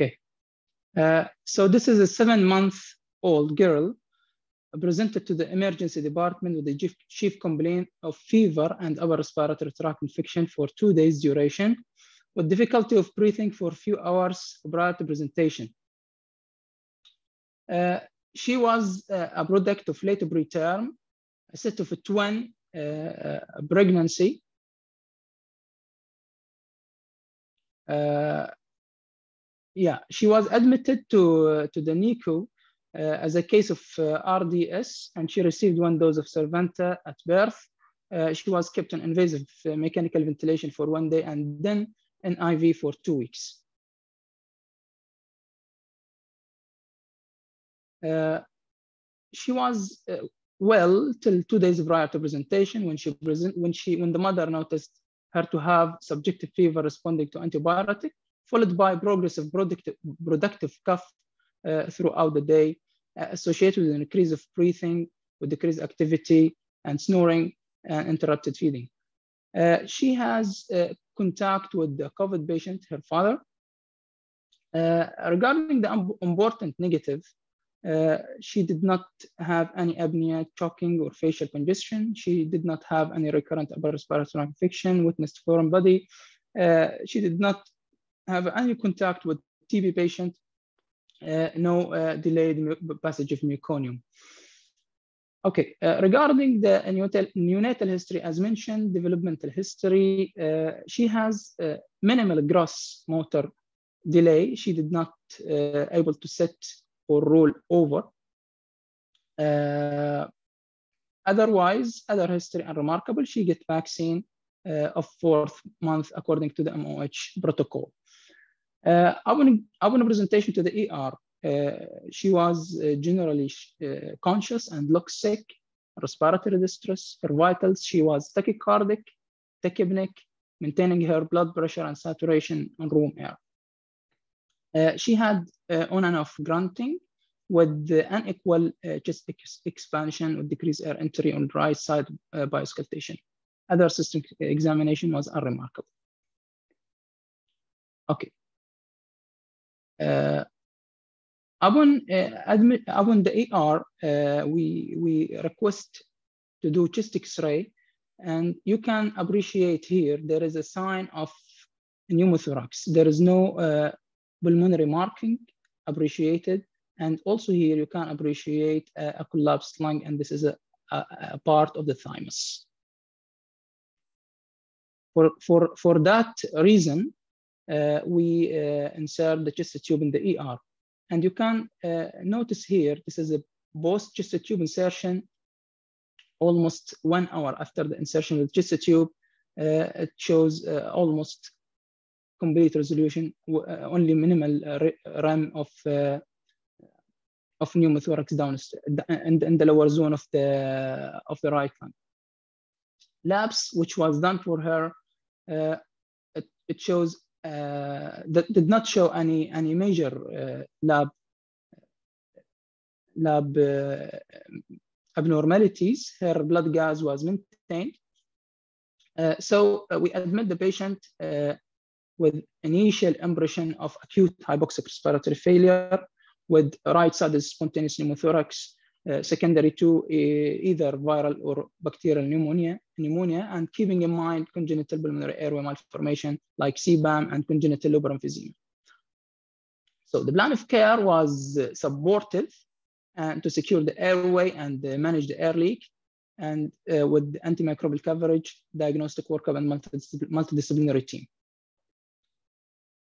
Okay. Uh, so this is a seven-month-old girl presented to the emergency department with a chief complaint of fever and upper respiratory tract infection for two days duration with difficulty of breathing for a few hours prior to presentation. Uh, she was uh, a product of late preterm, a set of a twin uh, pregnancy. Uh, yeah, she was admitted to, uh, to the NICU uh, as a case of RDS, and she received one dose of Survanta at birth. she was kept on invasive mechanical ventilation for one day and then an IV for two weeks. Uh, she was uh, well till two days prior to presentation when she present when she when the mother noticed her to have subjective fever responding to antibiotic, followed by progressive productive, productive cough uh, throughout the day, uh, associated with an increase of breathing, with decreased activity and snoring and interrupted feeding. Uh, she has uh, contact with the COVID patient, her father. regarding the important negative, uh, she did not have any apnea, choking, or facial congestion. She did not have any recurrent upper respiratory infection, witnessed foreign body. Uh, she did not have any contact with TB patient, uh, no uh, delayed passage of meconium. Okay, uh, regarding the neonatal, neonatal history, as mentioned, developmental history, she has minimal gross motor delay. She did not able to sit or roll over. Uh, otherwise, other history unremarkable. She get vaccine uh, of fourth month according to the MOH protocol. Uh, upon, upon presentation to the ER, uh, she was uh, generally uh, conscious and looked sick, respiratory distress, her vitals, she was tachycardic, tachypneic, maintaining her blood pressure and saturation on room air. Uh, she had uh, on and off grunting with unequal uh, chest ex expansion with decreased air entry on right side by auscultation. Other system examination was unremarkable. Okay. Uh, upon uh, admit upon the ER, uh, we we request to do chest X-ray, and you can appreciate here there is a sign of pneumothorax. There is no pulmonary marking appreciated. And also here you can appreciate a, a collapsed lung and this is a, a, a, part of the thymus. For, for, for that reason, uh, we uh, insert the chest tube in the ER. And you can uh, notice here, this is a post chest tube insertion almost one hour after the insertion of the chest tube. Uh, it shows uh, almost complete resolution, uh, only minimal uh, RAM of uh, of pneumothorax down in, in the lower zone of the of the right lung. Labs, which was done for her, uh, it, it, shows uh, that did not show any any major uh, lab lab abnormalities. Her blood gas was maintained. so we admit the patient with initial impression of acute hypoxic respiratory failure with right-sided spontaneous pneumothorax uh, secondary to uh, either viral or bacterial pneumonia, pneumonia, and keeping in mind congenital pulmonary airway malformation like CPAM and congenital lobar emphysema. So the plan of care was uh, supportive and to secure the airway and uh, manage the air leak and uh, with antimicrobial coverage, diagnostic workup, and multidisciplinary team.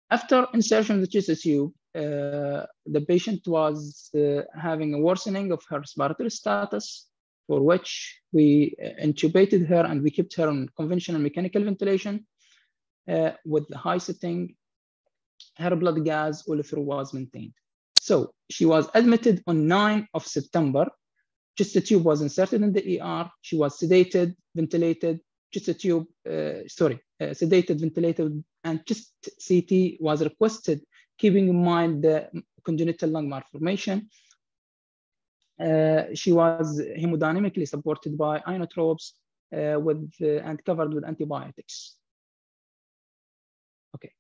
After insertion of the chest tube, uh, the patient was uh, having a worsening of her respiratory status, for which we uh, intubated her and we kept her on conventional mechanical ventilation uh, with the high setting. Her blood gas through was maintained. So she was admitted on 9 of September. Chest tube was inserted in the ER. She was sedated, ventilated, chest tube, uh, sorry, uh, sedated, ventilated, and chest CT was requested, keeping in mind the congenital lung malformation. Uh, she was hemodynamically supported by inotropes uh, with uh, and covered with antibiotics. Okay.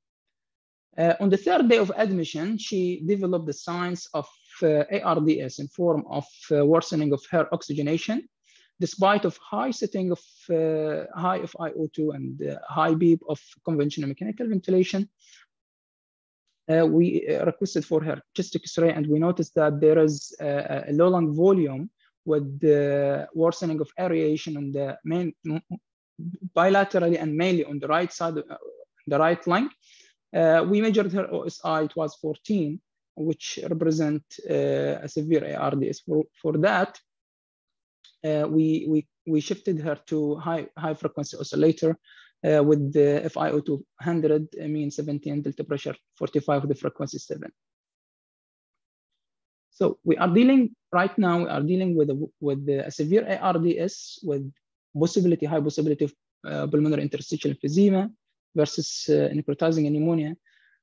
Uh, on the third day of admission, she developed the signs of uh, ARDS in form of worsening of her oxygenation, despite of high setting of uh, high FiO2 and uh, high PEEP of conventional mechanical ventilation. Uh, we requested for her chest X-ray and we noticed that there is a, a low lung volume with the worsening of aeration on the main bilaterally and mainly on the right side, the right lung. Uh, we measured her OSI, it was 14, which represent uh, a severe ARDS. For, for that, uh, we, we, we shifted her to high, high frequency oscillator uh, with the FiO2 100, mean 70 and delta pressure 45 with the frequency 7. So we are dealing right now, we are dealing with a, with a severe ARDS with possibility, high possibility of uh, pulmonary interstitial emphysema, versus uh, necrotizing pneumonia.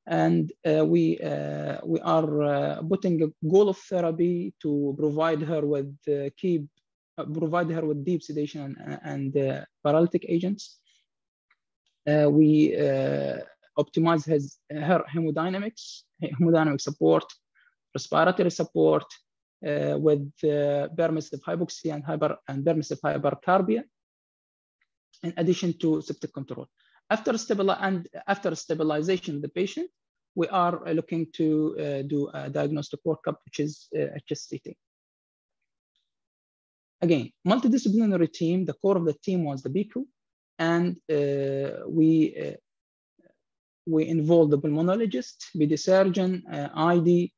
And uh, we, uh, we are putting a goal of therapy to provide her with keep provide her with deep sedation and, and paralytic agents. We optimize his, her hemodynamics, hemodynamic support, respiratory support, uh, with uh, permissive hypoxia and, hyper, and permissive hypercarbia, in addition to septic control. After, stabili and after stabilization of the patient, we are uh, looking to uh, do a diagnostic workup, which is uh, a chest CT. Again, multidisciplinary team, the core of the team was the PICU, and uh, we uh, we involved the pulmonologist, BD surgeon, uh, ID,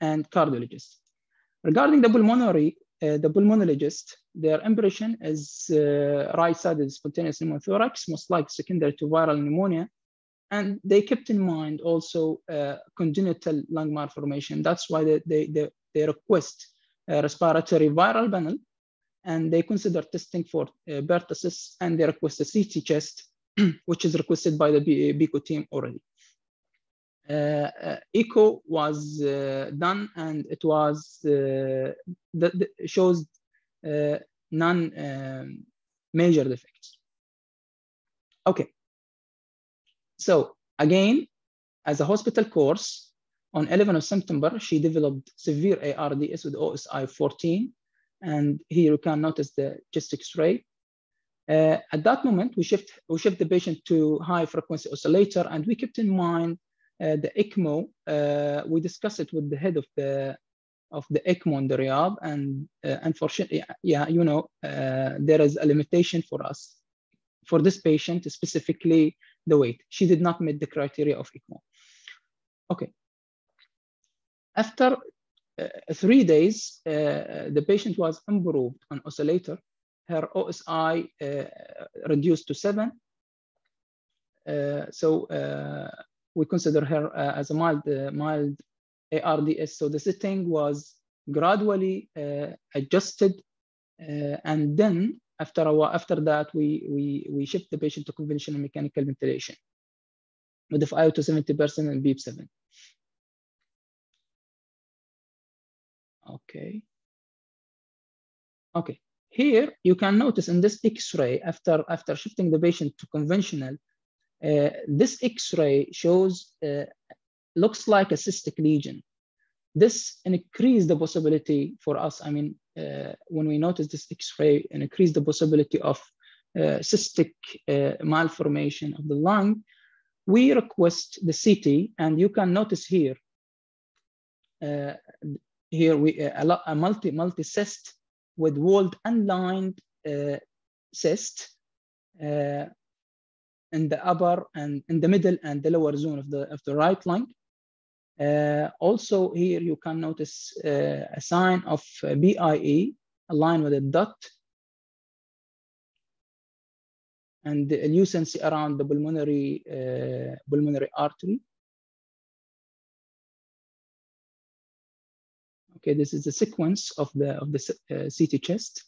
and cardiologist. Regarding the pulmonary, the pulmonologist, their impression is right-sided spontaneous pneumothorax, most likely secondary to viral pneumonia. And they kept in mind also uh, congenital lung malformation. That's why they, they, they, they request respiratory viral panel and they consider testing for uh, pertussis and they request a CT chest, which is requested by the PICU team already. Uh, uh, echo was uh, done and it was uh, that shows uh, non um, major defects. Okay. So again, as a hospital course, on 11 of September, she developed severe ARDS with OSI 14. And here you can notice the chest X-ray. Uh, at that moment, we shift, we shift the patient to high frequency oscillator and we kept in mind uh, the ECMO. Uh, we discussed it with the head of the of the ECMO in the Riyadh. And uh, unfortunately, yeah, you know, uh, there is a limitation for us for this patient, specifically the weight. She did not meet the criteria of ECMO. Okay. After three days, uh, the patient was improved on oscillator. Her OSI uh, reduced to seven. Uh, so we consider her as a mild, mild ARDS. So the setting was gradually uh, adjusted. Uh, and then after a while, after that, we, we, we shift the patient to conventional mechanical ventilation with FiO2 70% and PEEP 7. Okay. Okay. Here you can notice in this X-ray after after shifting the patient to conventional, uh, this X-ray shows uh, looks like a cystic lesion. This increased the possibility for us. I mean, uh, when we notice this X-ray, and increase the possibility of uh, cystic uh, malformation of the lung, we request the CT, and you can notice here, uh, here we a, a multi multi cyst with walled unlined uh, cyst uh, in the upper and in the middle and the lower zone of the of the right lung. Uh, also here you can notice uh, a sign of uh, PIE aligned with a dot and the lucency around the pulmonary uh, pulmonary artery. Okay, this is the sequence of the of the uh, CT chest.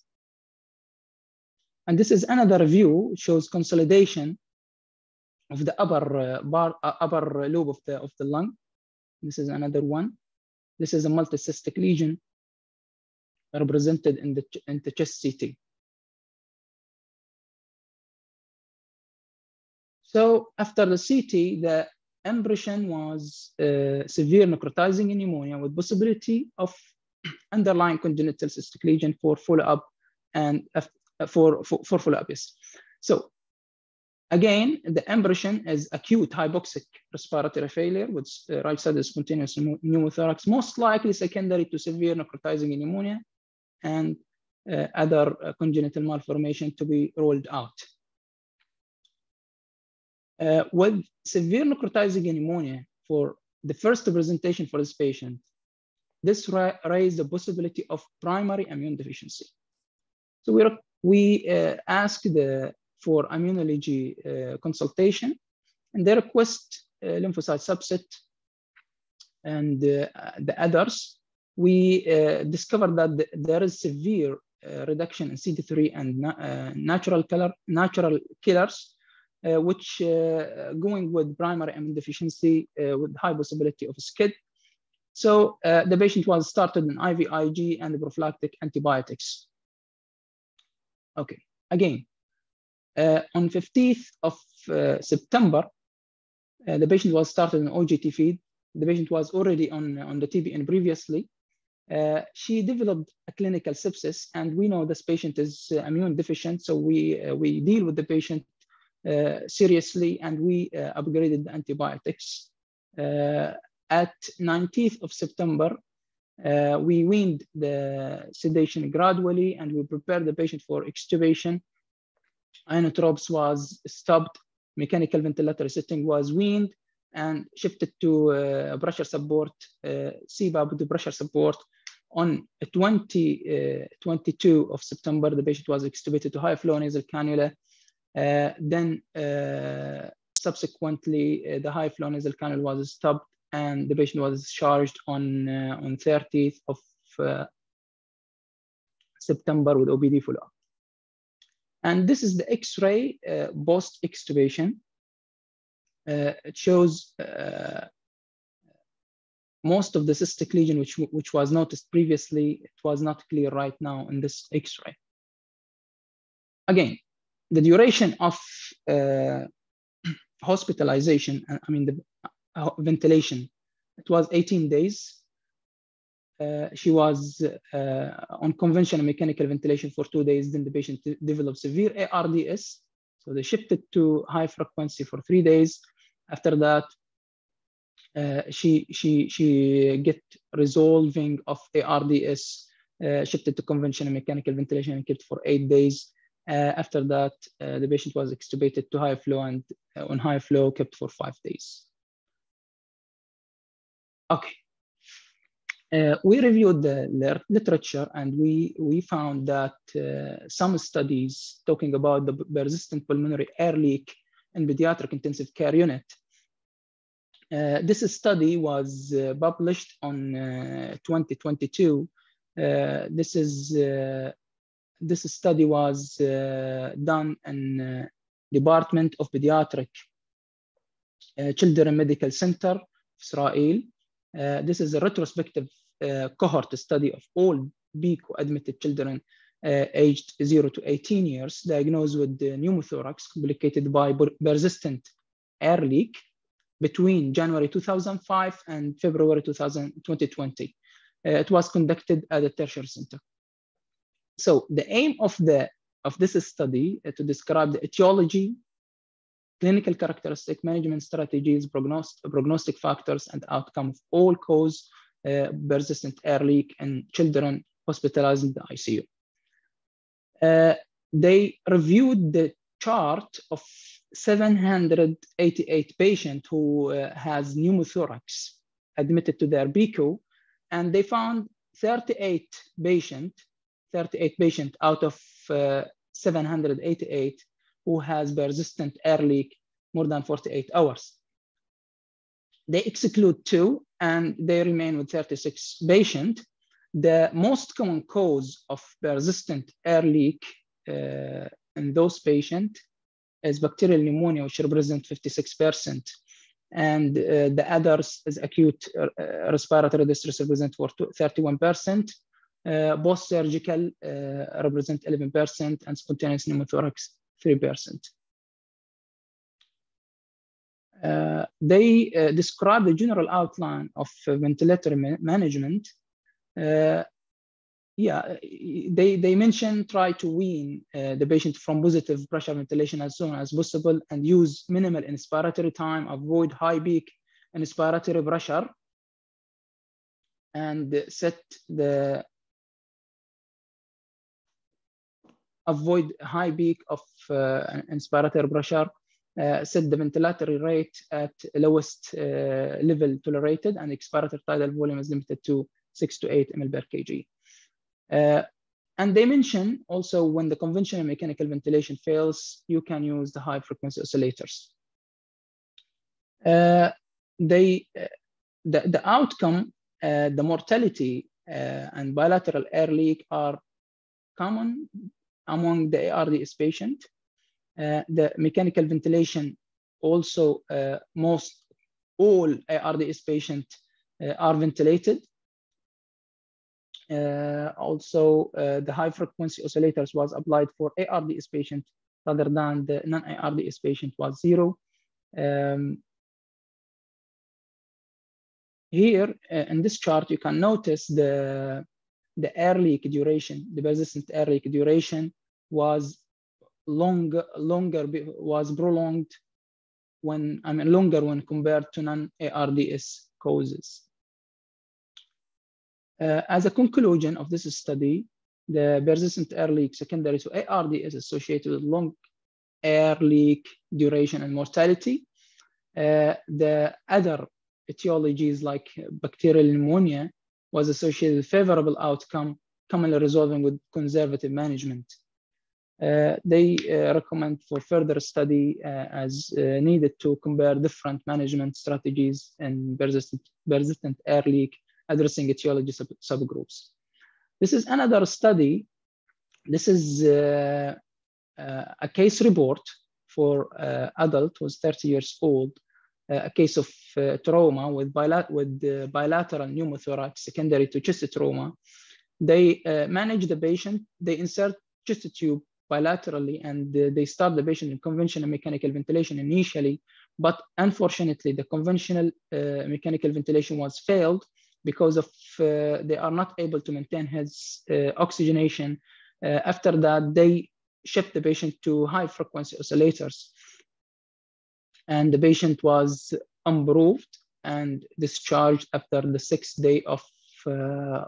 And this is another view, shows consolidation of the upper uh, bar, upper lobe of the of the lung this is another one. This is a multicystic lesion represented in the, in the chest CT. So after the CT, the impression was uh, severe necrotizing pneumonia with possibility of underlying congenital cystic lesion for follow-up and uh, for, for, for follow-up. Yes. So again, the impression is acute hypoxic respiratory failure with uh, right-sided spontaneous pneumothorax, most likely secondary to severe necrotizing pneumonia and uh, other uh, congenital malformation to be rolled out. Uh, with severe necrotizing pneumonia for the first presentation for this patient, this ra raised the possibility of primary immune deficiency. So we, we uh, asked the, for immunology uh, consultation and they request uh, lymphocyte subset and uh, the others. We uh, discovered that the, there is severe reduction in CD3 and na natural, natural killers uh, which uh, going with primary immune deficiency uh, with high possibility of SCID. So the patient was started in IVIG and the prophylactic antibiotics. Okay, again, on 15th of September, the patient was started in OGT feed. The patient was already on, on the TPN previously. Uh, she developed a clinical sepsis, and we know this patient is uh, immune deficient, so we uh, we deal with the patient uh, seriously and we uh, upgraded the antibiotics. Uh, at 19th of September, we weaned the sedation gradually and we prepared the patient for extubation. Inotropes was stopped, mechanical ventilatory setting was weaned and shifted to uh, pressure support, uh, CPAP with pressure support. On 20, uh, 22 of September, the patient was extubated to high flow nasal cannula uh, Uh, then uh, subsequently, uh, the high flow nasal cannula was stopped and the patient was discharged on, uh, on 30th of uh, September with OPD follow-up. And this is the X-ray post-extubation. it shows most of the cystic lesion which, which was noticed previously, it was not clear right now in this X-ray. Again, the duration of uh, hospitalization, uh, I mean, the uh, ventilation, it was 18 days. Uh, she was uh, on conventional mechanical ventilation for two days. Then the patient developed severe ARDS. So they shifted to high frequency for three days. After that, uh, she she she get resolving of ARDS, shifted to conventional mechanical ventilation and kept for eight days. Uh, after that, uh, the patient was extubated to high flow and uh, on high flow kept for five days. Okay. Uh, we reviewed the literature and we, we found that uh, some studies talking about the persistent pulmonary air leak in pediatric intensive care unit. Uh, this study was published on 2022. this is this study was uh, done in uh, Department of Pediatric uh, Children Medical Center, Israel. this is a retrospective cohort study of all PICU admitted children uh, aged 0 to 18 years diagnosed with pneumothorax complicated by persistent air leak between January 2005 and February 2020. Uh, it was conducted at the tertiary center. So the aim of the of this study uh, to describe the etiology, clinical characteristic, management strategies, prognost prognostic factors, and outcome of all cause uh, persistent air leak in children hospitalized in the ICU. Uh, they reviewed the chart of 788 patient who uh, has pneumothorax admitted to their PICU, and they found 38 patient 38 patients out of uh, 788 who has persistent air leak more than 48 hours. They exclude two and they remain with 36 patients. The most common cause of persistent air leak uh, in those patients is bacterial pneumonia, which represents 56%. And uh, the others is acute uh, respiratory distress represent for 31%. Uh, both surgical uh, represent 11% and spontaneous pneumothorax 3%. Uh, they uh, describe the general outline of uh, ventilator ma management. Uh, yeah, they, they mention try to wean the patient from positive pressure ventilation as soon as possible and use minimal inspiratory time, avoid high peak inspiratory pressure, and set the avoid high peak of uh, inspiratory pressure uh, set the ventilatory rate at lowest uh, level tolerated and expiratory tidal volume is limited to 6 to 8 ml per kg. And they mention also when the conventional mechanical ventilation fails, you can use the high frequency oscillators. Uh, they, uh, the, the outcome, uh, the mortality and bilateral air leak are common among the ARDS patient. Uh, the mechanical ventilation also uh, most all ARDS patients uh, are ventilated. also, the high frequency oscillators was applied for ARDS patient rather than the non-ARDS patient was zero. Um, here uh, in this chart, you can notice the, the air leak duration, the persistent air leak duration was longer longer was prolonged when I mean longer when compared to non-ARDS causes. Uh, as a conclusion of this study, the persistent air leak secondary to ARDS associated with long air leak duration and mortality. Uh, the other etiologies like bacterial pneumonia was associated with favorable outcome, commonly resolving with conservative management. Uh, they uh, recommend for further study uh, as needed to compare different management strategies and persistent, persistent air leak addressing etiology sub subgroups. This is another study. This is uh, uh, a case report for uh, adult who's 30 years old, a case of trauma with, with bilateral pneumothorax secondary to chest trauma. They manage the patient, they insert chest tube bilaterally and they start the patient in conventional mechanical ventilation initially, but unfortunately the conventional uh, mechanical ventilation was failed because of uh, they are not able to maintain his uh, oxygenation. After that, they shift the patient to high frequency oscillators. And the patient was improved and discharged after the sixth day of, uh,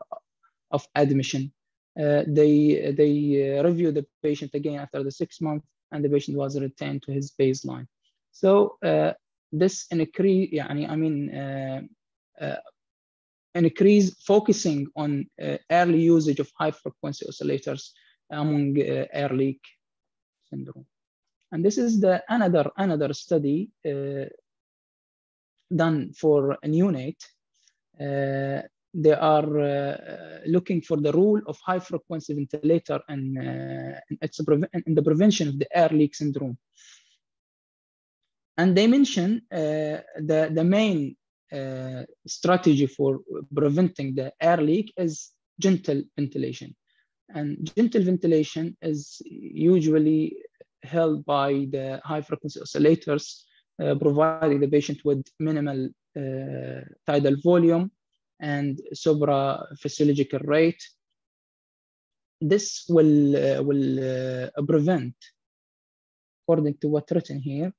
of admission. Uh, they they uh, review the patient again after the six months, and the patient was returned to his baseline. So uh, this increase, yeah, I mean, increase focusing on early usage of high frequency oscillators among air leak syndrome. And this is the another another study uh, done for a neonate. Uh, they are uh, looking for the role of high frequency ventilator and uh, in, in the prevention of the air leak syndrome. And they mention uh, the, the main uh, strategy for preventing the air leak is gentle ventilation. And gentle ventilation is usually held by the high frequency oscillators, uh, providing the patient with minimal uh, tidal volume and supra-physiological rate. This will, uh, will uh, prevent, according to what's written here,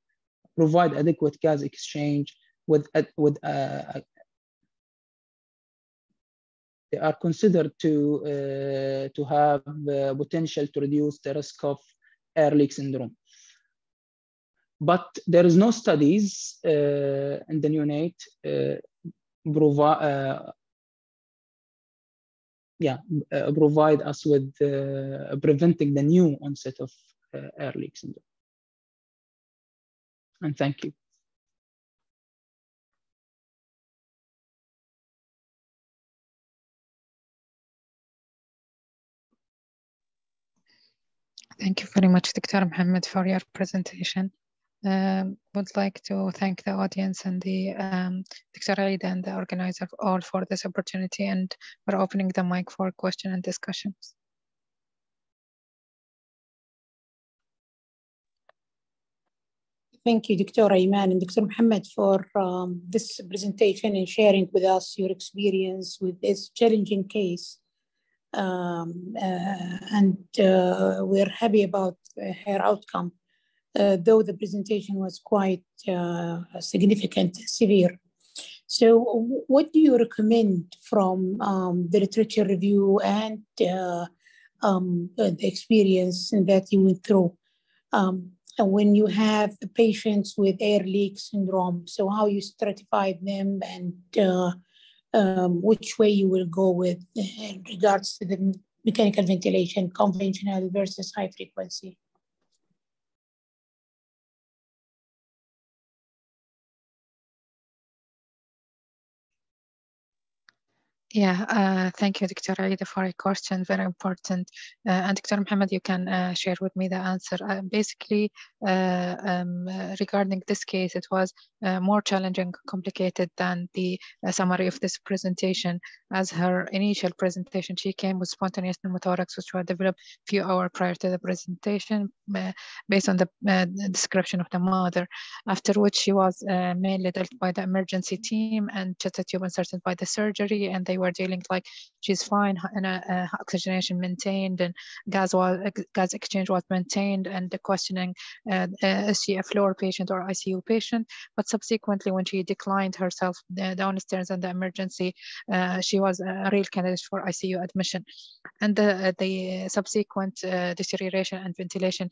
provide adequate gas exchange with, uh, with uh, they are considered to, uh, to have uh, potential to reduce the risk of air leak syndrome. But there is no studies in the neonate provide uh, yeah uh, provide us with uh, preventing the new onset of air leak syndrome. And thank you. Thank you very much, Dr. Mohammed, for your presentation um, would like to thank the audience and the um, Dr. Aida and the organizer all for this opportunity and for opening the mic for question and discussions. thank you, Dr. Iman and Dr. Muhammad, for um, this presentation and sharing with us your experience with this challenging case. Um, uh, and uh, we're happy about her outcome, uh, though the presentation was quite uh, significant, severe. So, what do you recommend from um, the literature review and uh, um, the experience that you went through? Um, when you have the patients with air leak syndrome, so how you stratify them and uh, um, which way you will go with in regards to the mechanical ventilation, conventional versus high frequency. Yeah, uh, thank you, Dr. Aida, for a question, very important. Uh, and Dr. Mohammed, you can uh, share with me the answer. Uh, basically, uh, um, uh, regarding this case, it was more challenging, complicated than the summary of this presentation. As her initial presentation, she came with spontaneous pneumothorax, which was developed a few hours prior to the presentation, based on the description of the mother, after which she was mainly dealt by the emergency team and chest tube inserted by the surgery, and they were dealing like she's fine and uh, uh, oxygenation maintained and gas was gas exchange was maintained and the questioning uh, uh is she a floor patient or ICU patient. But subsequently when she declined herself uh, downstairs in the emergency uh, she was a real candidate for ICU admission. And the, the subsequent deterioration and ventilation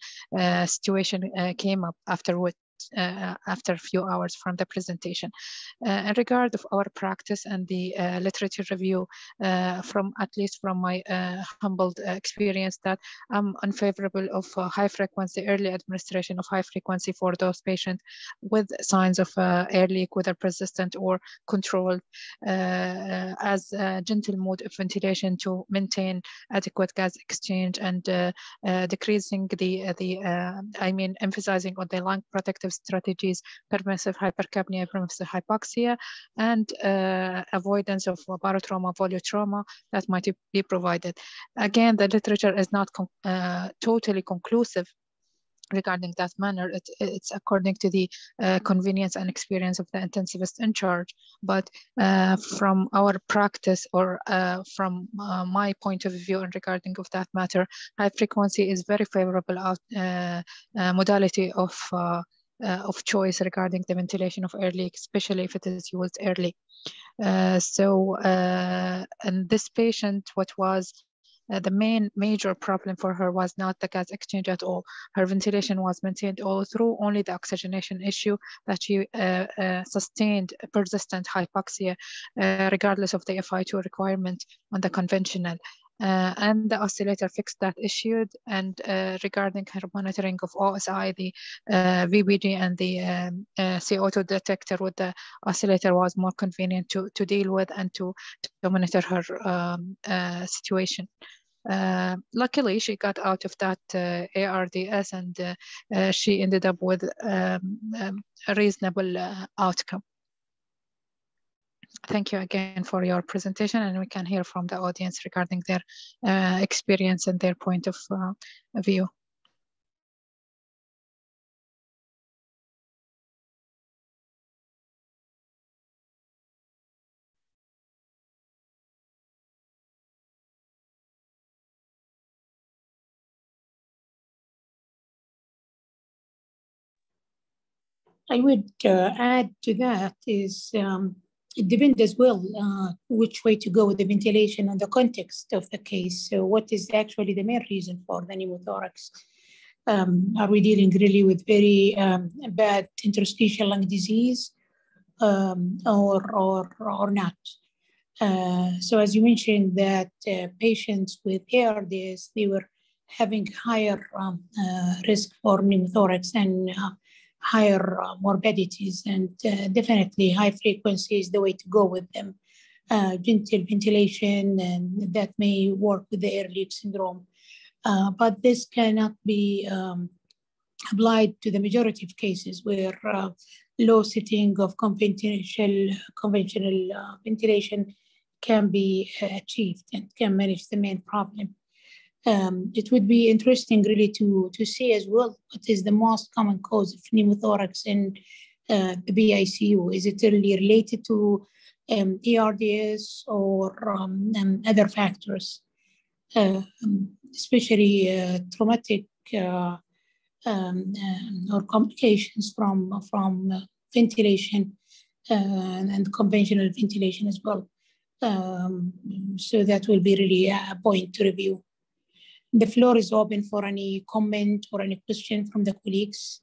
situation came up afterwards uh, after a few hours from the presentation. Uh, in regard of our practice and the uh, literature review, uh, from at least from my uh, humbled experience, that I'm unfavorable of uh, high frequency early administration of high frequency for those patients with signs of air leak, whether persistent or controlled, as a gentle mode of ventilation to maintain adequate gas exchange and decreasing the the I mean emphasizing on the lung protective strategies, permissive hypercapnia, permissive hypoxia, and uh, avoidance of barotrauma, volutrauma that might be provided. Again, the literature is not uh, totally conclusive regarding that manner. It, it's according to the uh, convenience and experience of the intensivist in charge. But uh, from our practice or uh, from uh, my point of view and regarding of that matter, high frequency is very favorable out, uh, uh, modality of uh, of choice regarding the ventilation of air leak, especially if it is used early. Uh, so, uh, and this patient, what was uh, the main major problem for her was not the gas exchange at all. Her ventilation was maintained all through, only the oxygenation issue that she uh, uh, sustained persistent hypoxia, regardless of the FI2 requirement on the conventional. Uh, and the oscillator fixed that issue. And uh, regarding her monitoring of OSI, the uh, VBD and the um, uh, CO2 detector with the oscillator was more convenient to, to deal with and to, to monitor her um, uh, situation. Uh, luckily, she got out of that uh, ARDS and uh, uh, she ended up with um, um a reasonable outcome. Thank you again for your presentation and we can hear from the audience regarding their uh, experience and their point of uh, view. I would uh, add to that is um, it depends as well uh, which way to go with the ventilation and the context of the case. So, what is actually the main reason for the pneumothorax? Um, are we dealing really with very um, bad interstitial lung disease um, or, or, or not? Uh, so, as you mentioned, that uh, patients with ARDS, they were having higher um, uh, risk for pneumothorax and uh, higher uh, morbidities and uh, definitely high frequency is the way to go with them. Uh, gentle ventilation and that may work with the air leak syndrome. Uh, but this cannot be um, applied to the majority of cases where uh, low setting of conventional, conventional uh, ventilation can be achieved and can manage the main problem. Um, it would be interesting really to, to see as well what is the most common cause of pneumothorax in uh, the PICU. Is it really related to um, ARDS or um, um, other factors, uh, especially uh, traumatic uh, um, or complications from, from ventilation and conventional ventilation as well. Um, so that will be really a point to review. The floor is open for any comment or any question from the colleagues.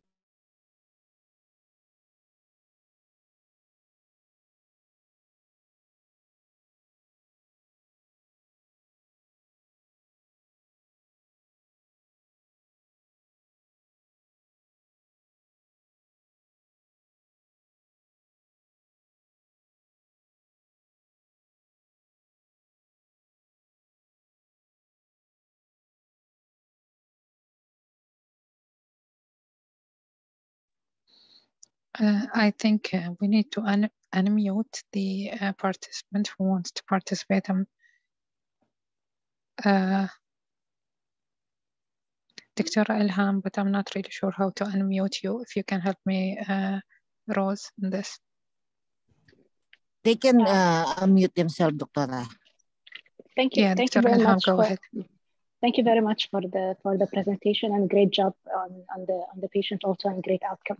Uh, I think uh, we need to un unmute the uh, participant who wants to participate. Um, uh, Dr. Ilham, but I'm not really sure how to unmute you. If you can help me, uh, Rose, in this. They can uh, unmute themselves, Doctora. Thank you. Yeah, Thank Dr. you very Ilham, much go for, ahead. Thank you very much for the for the presentation and great job on, on the on the patient also and great outcome.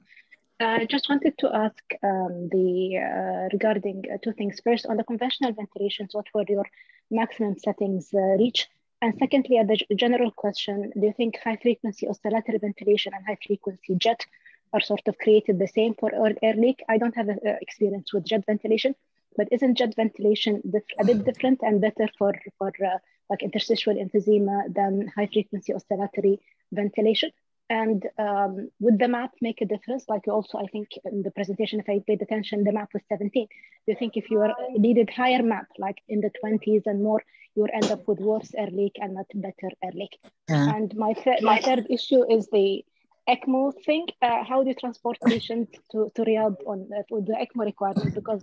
I uh, just wanted to ask um, the uh, regarding uh, two things. First, on the conventional ventilations, what were your maximum settings uh, reach? And secondly, at the general question, do you think high frequency oscillatory ventilation and high frequency jet are sort of created the same for air leak? I don't have a, a experience with jet ventilation, but isn't jet ventilation a bit different and better for, for uh, like interstitial emphysema than high frequency oscillatory ventilation? And um, would the map make a difference? Like also, I think in the presentation, if I paid attention, the map was 17. Do you think if you are needed higher map, like in the 20s and more, you would end up with worse air leak and not better air leak? Yeah. And my, th my third issue is the ECMO thing. Uh, how do you transport patients to, to Riyadh on uh, the ECMO requirement? Because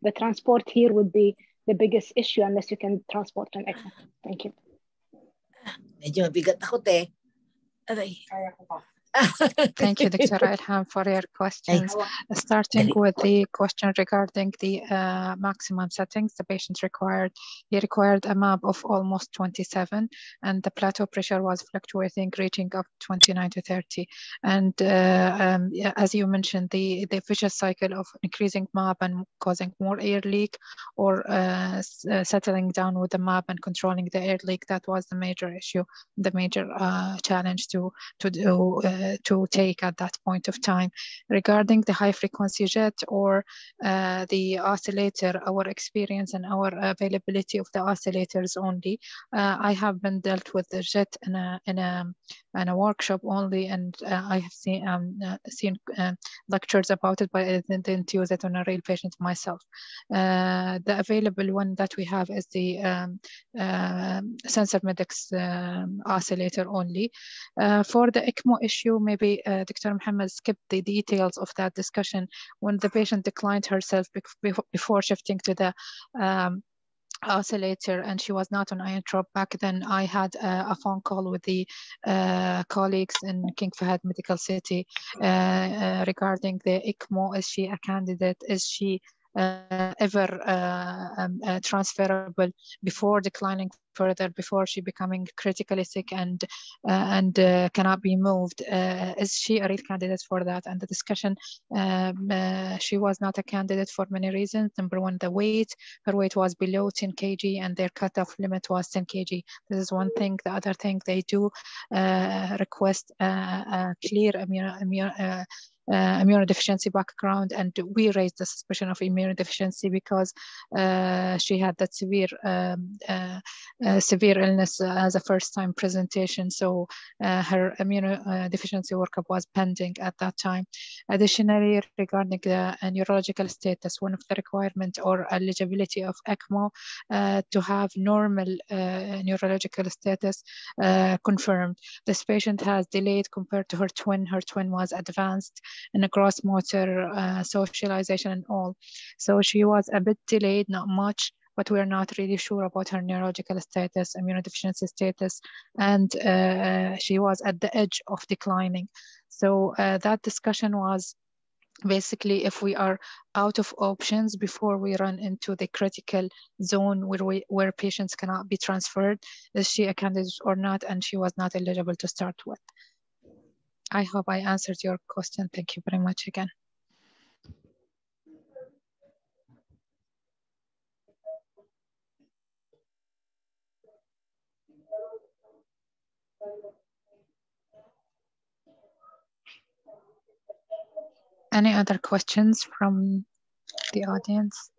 the transport here would be the biggest issue unless you can transport an ECMO. Thank you. Medyo bigat ako, te. Okay. Thank you, Dr. Ilham, for your questions. Starting with the question regarding the uh, maximum settings, the patient required, he required a MAP of almost 27, and the plateau pressure was fluctuating, reaching up 29 to 30. And uh, um, as you mentioned, the, the vicious cycle of increasing MAP and causing more air leak, or uh, uh, settling down with the MAP and controlling the air leak, that was the major issue, the major uh, challenge to to do uh, to take at that point of time. Regarding the high frequency jet or uh, the oscillator, our experience and our availability of the oscillators only, uh, I have been dealt with the jet in a in a in a workshop only, and uh, I have seen um, uh, seen uh, lectures about it, but I didn't use it on a real patient myself. the available one that we have is the um, SensorMedics um, oscillator only. for for the ECMO issue, maybe uh, Dr. Mohammed skipped the details of that discussion. When the patient declined herself before shifting to the um, oscillator and she was not on inotrope back then i had uh, a phone call with the uh, colleagues in king fahd medical city uh, uh regarding the ecmo. Is she a candidate? Is she uh, ever uh, um, transferable? Before declining further before she becoming critically sick and uh, and uh, cannot be moved. Uh, is she a real candidate for that? And the discussion um, she was not a candidate for many reasons. Number one the weight. Her weight was below 10 kg and their cutoff limit was 10 kg. This is one thing. The other thing they do request a clear uh, immunodeficiency background and we raised the suspicion of immunodeficiency because uh, she had that severe um, uh, uh severe illness as a first time presentation. So uh, her immunodeficiency workup was pending at that time. Additionally regarding the neurological status one of the requirement or eligibility of ECMO to have normal neurological status confirmed. This patient has delayed compared to her twin. Her twin was advanced in a gross motor uh, socialization and all. So she was a bit delayed, not much, but we're not really sure about her neurological status, immunodeficiency status, and uh, she was at the edge of declining. So uh, that discussion was basically if we are out of options before we run into the critical zone where we where patients cannot be transferred is she a candidate or not and she was not eligible to start with i hope i answered your question thank you very much again Any other questions from the audience?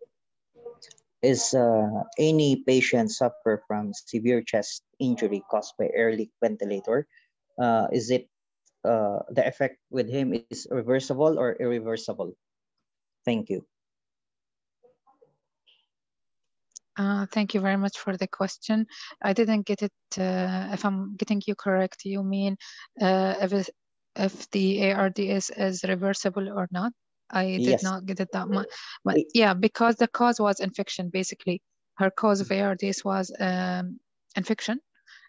Is uh, any patient suffer from severe chest injury caused by air leak ventilator? Uh, is it uh, the effect with him is reversible or irreversible? Thank you. Uh, thank you very much for the question. I didn't get it. Uh, if I'm getting you correct, you mean uh, if, if the ARDS is reversible or not. I did yes. not get it that much. But yeah, because the cause was infection, basically. Her cause of ARDS was um, infection,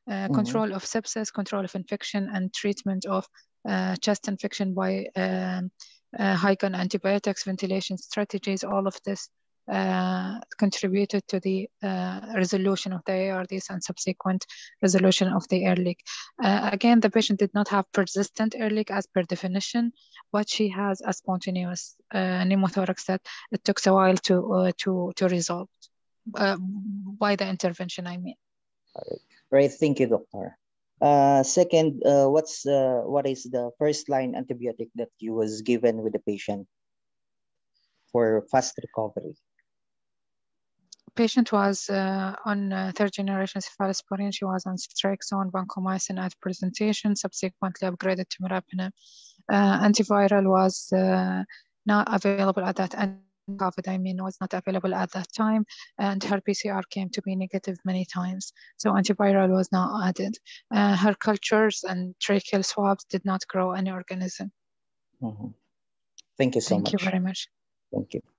uh, mm -hmm. control of sepsis, control of infection, and treatment of uh, chest infection by um, uh, high-gun antibiotics, ventilation strategies, all of this uh, contributed to the uh, resolution of the ARDS and subsequent resolution of the air leak. Uh, again, the patient did not have persistent air leak as per definition, but she has a spontaneous uh, pneumothorax that it took a while to uh, to to resolve uh, by the intervention. I mean. Right. Thank you, doctor. second, what's what is the first line antibiotic that you was given with the patient for fast recovery? patient was uh, on uh, third generation cephalosporin. She was on ceftriaxone, vancomycin at presentation, subsequently upgraded to meropenem. Uh, antiviral was uh, not available at that. COVID, I mean, was not available at that time, and her PCR came to be negative many times. So antiviral was not added. Uh, her cultures and tracheal swabs did not grow any organism. Mm -hmm. Thank you so Thank much. Thank you very much. Thank you.